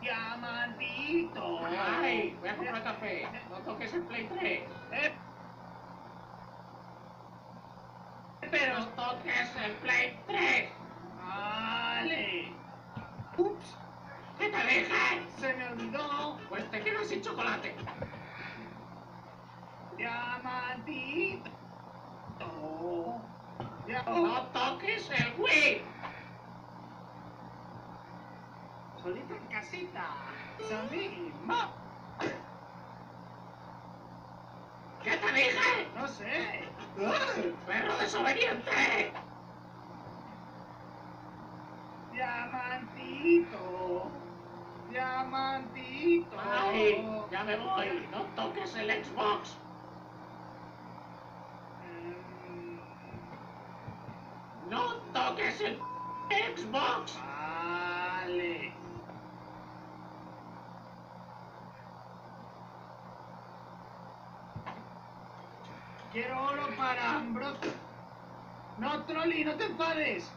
Diamantito. ¡Ay! Voy a comprar café. No toques el Play 3. Eh, Pero, toques el Play 3. vale. Ups. ¿Qué te dije? Se me olvidó. Pues te quiero sin chocolate. Diamantito. Ya- No toques el Wii. Solito en casita. Solito. ¿Qué te dije? No sé. ¡Ay, ¡Perro desobediente! Diamantito. Diamantito. ¡Ay! Ya me voy. No toques el Xbox. Mm, No toques el Xbox. Vale. Quiero oro para Ambrosio. No, Trolli, no te enfades.